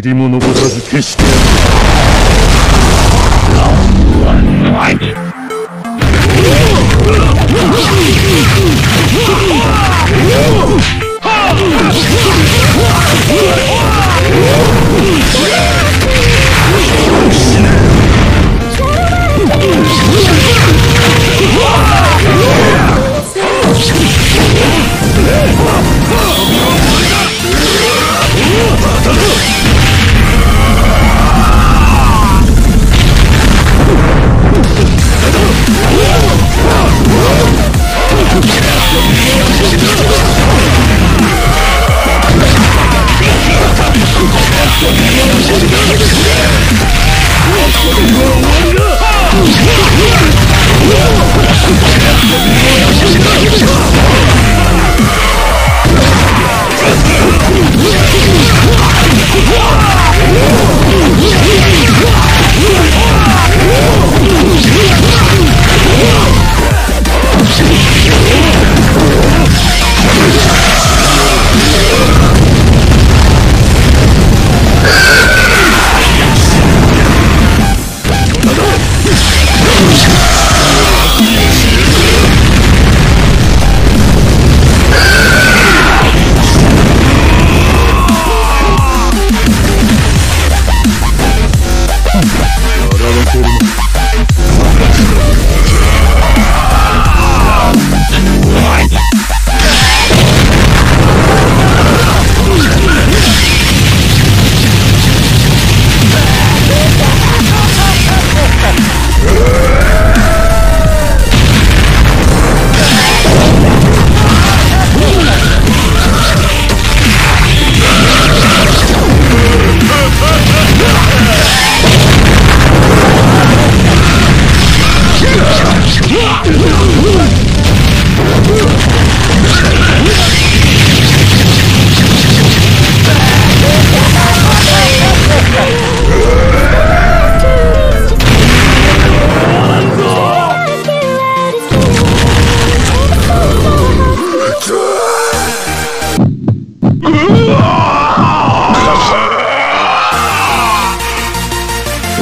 塵も残さず消してやる。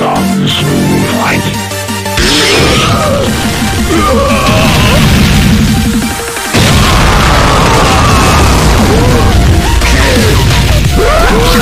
comes to fight. Kill.